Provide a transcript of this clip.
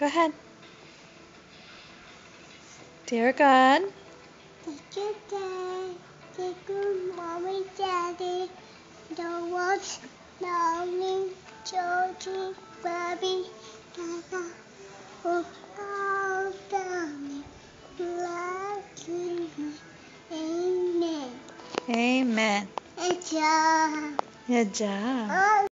Go ahead. Dear God, Thank you, Dad. Thank you, Mommy, Daddy. The world's loving children, baby, Gaga, who all down Amen. Amen. Good job. Good job.